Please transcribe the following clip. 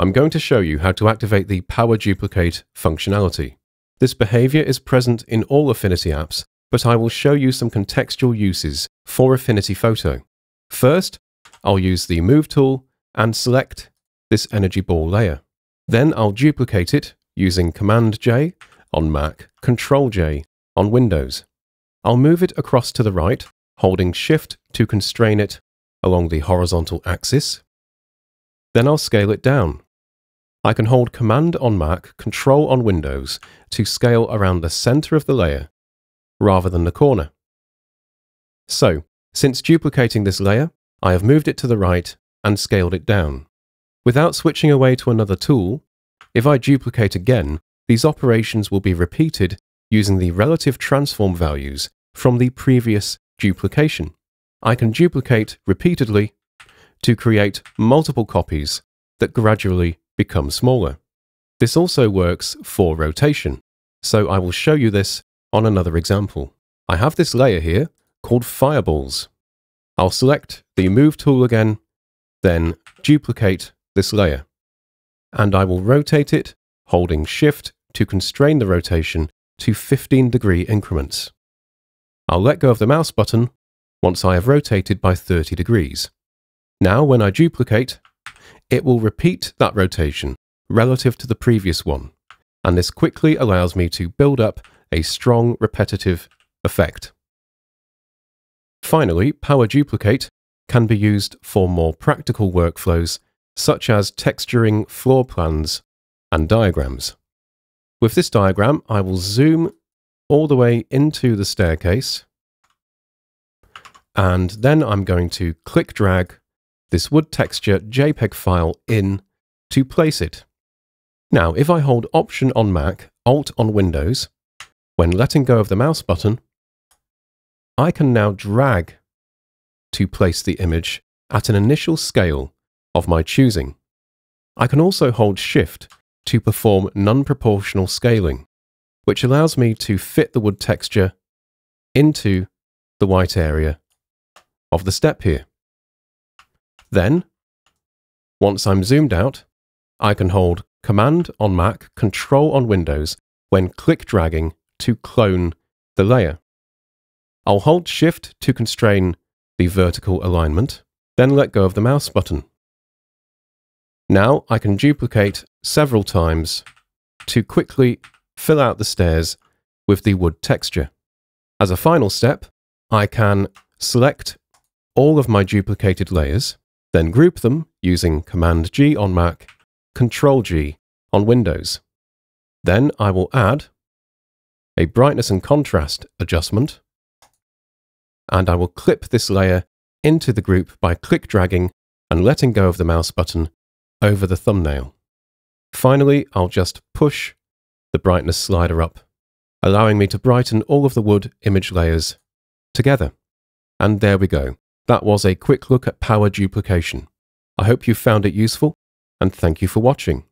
I'm going to show you how to activate the Power Duplicate functionality. This behavior is present in all Affinity apps, but I will show you some contextual uses for Affinity Photo. First, I'll use the Move tool and select this energy ball layer. Then I'll duplicate it using Command J on Mac, Control J on Windows. I'll move it across to the right, holding Shift to constrain it along the horizontal axis. Then I'll scale it down. I can hold Command on Mac, Control on Windows to scale around the center of the layer rather than the corner. So, since duplicating this layer, I have moved it to the right and scaled it down. Without switching away to another tool, if I duplicate again, these operations will be repeated using the relative transform values from the previous duplication. I can duplicate repeatedly to create multiple copies that gradually become smaller. This also works for rotation, so I will show you this on another example. I have this layer here called fireballs. I'll select the Move tool again, then duplicate this layer. And I will rotate it, holding Shift to constrain the rotation to 15 degree increments. I'll let go of the mouse button once I have rotated by 30 degrees. Now when I duplicate, it will repeat that rotation relative to the previous one, and this quickly allows me to build up a strong repetitive effect. Finally, Power Duplicate can be used for more practical workflows such as texturing floor plans and diagrams. With this diagram, I will zoom all the way into the staircase and then I'm going to click drag this wood texture JPEG file in to place it. Now, if I hold Option on Mac, Alt on Windows, when letting go of the mouse button, I can now drag to place the image at an initial scale of my choosing. I can also hold Shift to perform non-proportional scaling, which allows me to fit the wood texture into the white area of the step here. Then, once I'm zoomed out, I can hold Command on Mac, Control on Windows when click dragging to clone the layer. I'll hold Shift to constrain the vertical alignment, then let go of the mouse button. Now I can duplicate several times to quickly fill out the stairs with the wood texture. As a final step, I can select all of my duplicated layers, then group them using Command G on Mac, Control G on Windows. Then I will add a brightness and contrast adjustment, and I will clip this layer into the group by click dragging and letting go of the mouse button over the thumbnail. Finally, I'll just push the brightness slider up, allowing me to brighten all of the wood image layers together. And there we go. That was a quick look at power duplication. I hope you found it useful, and thank you for watching.